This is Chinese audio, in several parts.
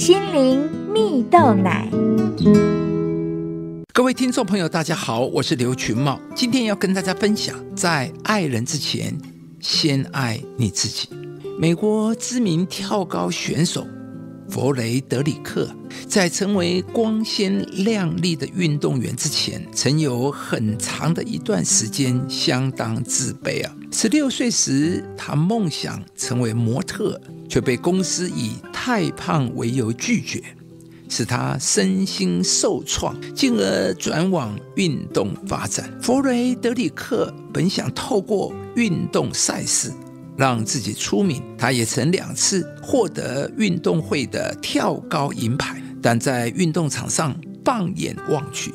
心灵蜜豆奶。各位听众朋友，大家好，我是刘群茂，今天要跟大家分享，在爱人之前，先爱你自己。美国知名跳高选手弗雷德里克，在成为光鲜亮丽的运动员之前，曾有很长的一段时间相当自卑啊。十六岁时，他梦想成为模特，却被公司以太胖为由拒绝。使他身心受创，进而转往运动发展。弗雷德里克本想透过运动赛事让自己出名，他也曾两次获得运动会的跳高银牌，但在运动场上放眼望去，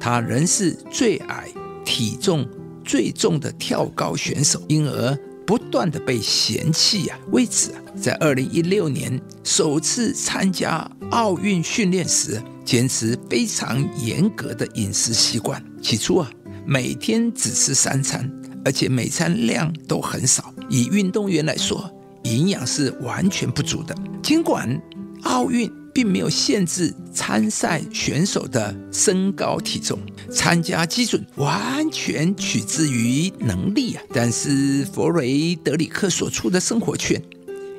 他仍是最矮、体重最重的跳高选手，因而。不断的被嫌弃呀，为此啊，在二零一六年首次参加奥运训练时，坚持非常严格的饮食习惯。起初啊，每天只吃三餐，而且每餐量都很少。以运动员来说，营养是完全不足的。尽管奥运。并没有限制参赛选手的身高体重，参加基准完全取之于能力啊！但是弗雷德里克所出的生活圈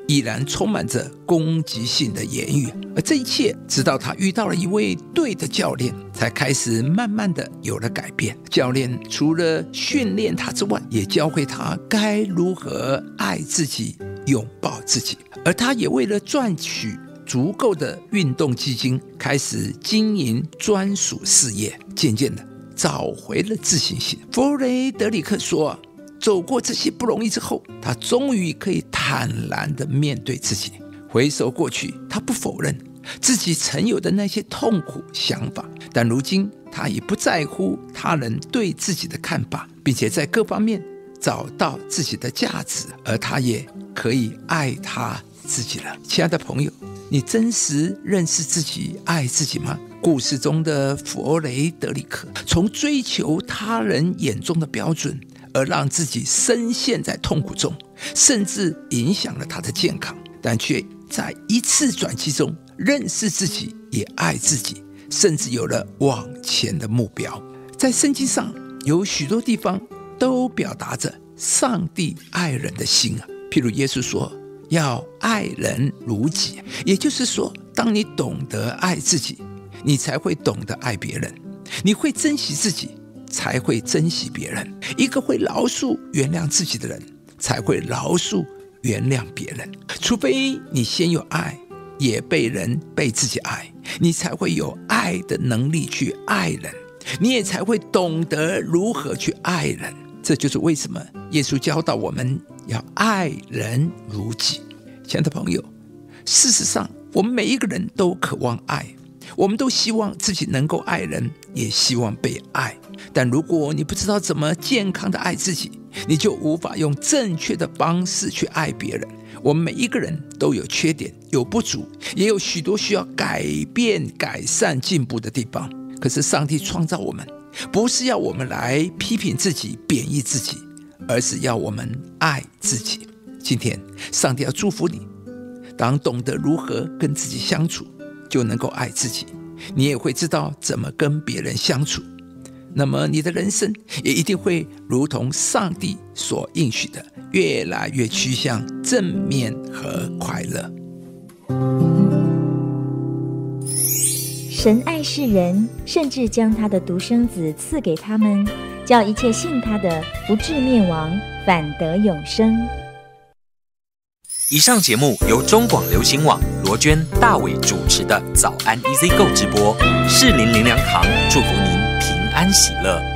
依然充满着攻击性的言语，而这一切直到他遇到了一位对的教练，才开始慢慢的有了改变。教练除了训练他之外，也教会他该如何爱自己、拥抱自己，而他也为了赚取。足够的运动基金，开始经营专属事业，渐渐的找回了自信心。弗雷德里克说：“走过这些不容易之后，他终于可以坦然的面对自己。回首过去，他不否认自己曾有的那些痛苦想法，但如今他已不在乎他人对自己的看法，并且在各方面找到自己的价值，而他也可以爱他自己了。”亲爱的朋友。你真实认识自己、爱自己吗？故事中的弗雷德里克，从追求他人眼中的标准，而让自己深陷在痛苦中，甚至影响了他的健康，但却在一次转机中认识自己，也爱自己，甚至有了往前的目标。在圣经上有许多地方都表达着上帝爱人的心啊，譬如耶稣说。要爱人如己，也就是说，当你懂得爱自己，你才会懂得爱别人。你会珍惜自己，才会珍惜别人。一个会饶恕、原谅自己的人，才会饶恕、原谅别人。除非你先有爱，也被人被自己爱，你才会有爱的能力去爱人，你也才会懂得如何去爱人。这就是为什么耶稣教导我们。要爱人如己，亲爱的朋友。事实上，我们每一个人都渴望爱，我们都希望自己能够爱人，也希望被爱。但如果你不知道怎么健康的爱自己，你就无法用正确的方式去爱别人。我们每一个人都有缺点，有不足，也有许多需要改变、改善、进步的地方。可是，上帝创造我们，不是要我们来批评自己、贬义自己。而是要我们爱自己。今天，上帝要祝福你。当懂得如何跟自己相处，就能够爱自己，你也会知道怎么跟别人相处。那么，你的人生也一定会如同上帝所应许的，越来越趋向正面和快乐。神爱世人，甚至将他的独生子赐给他们。叫一切信他的不至灭亡，反得永生。以上节目由中广流行网罗娟、大伟主持的《早安 Easy 购》直播，适林林良堂祝福您平安喜乐。